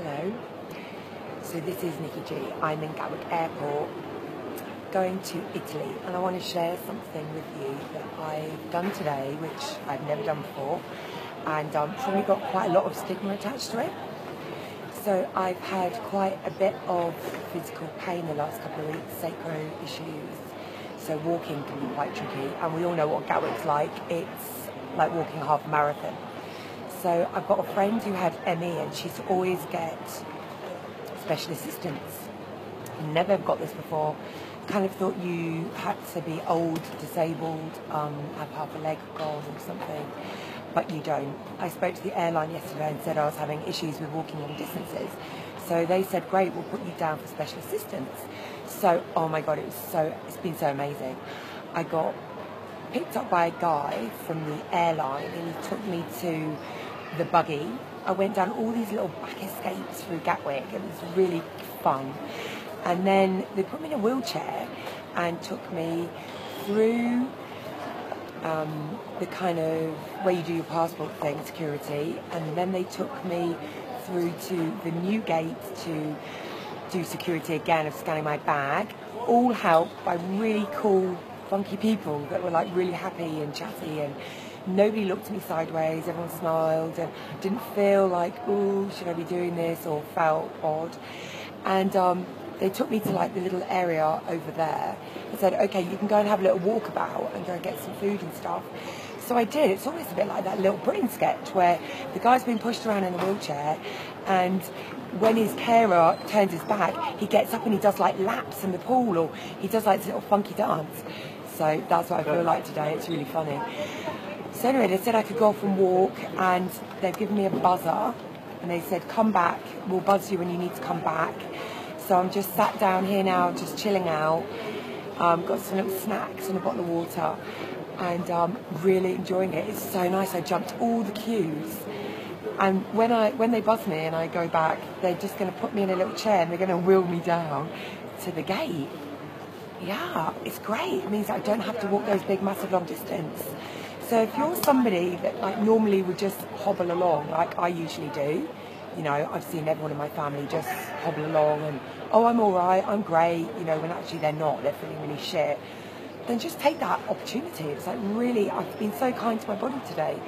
Hello. So this is Nikki G. I'm in Gatwick Airport going to Italy and I want to share something with you that I've done today which I've never done before and um, probably got quite a lot of stigma attached to it. So I've had quite a bit of physical pain the last couple of weeks, sacro issues. So walking can be quite tricky and we all know what Gatwick's like. It's like walking half a marathon. So I've got a friend who had ME and she's always get special assistance. Never got this before. Kind of thought you had to be old, disabled, um, have half a leg gone or something, but you don't. I spoke to the airline yesterday and said I was having issues with walking long distances. So they said, great, we'll put you down for special assistance. So, oh my God, it was so, it's been so amazing. I got picked up by a guy from the airline and he took me to the buggy. I went down all these little back escapes through Gatwick. It was really fun. And then they put me in a wheelchair and took me through um, the kind of where you do your passport thing, security, and then they took me through to the new gate to do security again of scanning my bag. All helped by really cool, funky people that were like really happy and chatty and nobody looked at me sideways, everyone smiled and didn't feel like, oh, should I be doing this or felt odd. And um, they took me to like the little area over there and said, okay, you can go and have a little walkabout and go and get some food and stuff. So I did. It's almost a bit like that little Britain sketch where the guy's been pushed around in a wheelchair and when his carer turns his back, he gets up and he does like laps in the pool or he does like this little funky dance. So that's what I feel like today. It's really funny. So anyway, they said I could go off and walk, and they've given me a buzzer, and they said, come back, we'll buzz you when you need to come back. So I'm just sat down here now, just chilling out. Um, got some little snacks and a bottle of water, and um, really enjoying it. It's so nice. I jumped all the queues, and when I when they buzz me and I go back, they're just going to put me in a little chair and they're going to wheel me down to the gate. Yeah, it's great. It means I don't have to walk those big, massive, long distance. So if you're somebody that like normally would just hobble along, like I usually do, you know, I've seen everyone in my family just hobble along and oh, I'm all right, I'm great, you know, when actually they're not, they're feeling really shit. Then just take that opportunity. It's like really, I've been so kind to my body today,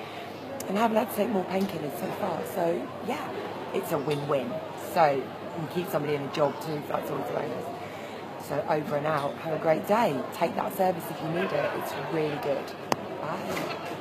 and I haven't had to take more painkillers so far. So yeah, it's a win-win. So you can keep somebody in a job too. That's always a bonus. So over and out. Have a great day. Take that service if you need it. It's really good. Bye.